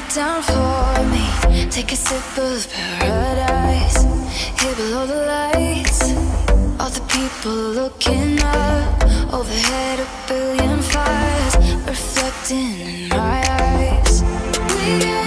it down for me. Take a sip of paradise. Here below the lights, all the people looking up. Overhead, a billion fires reflecting in my eyes. We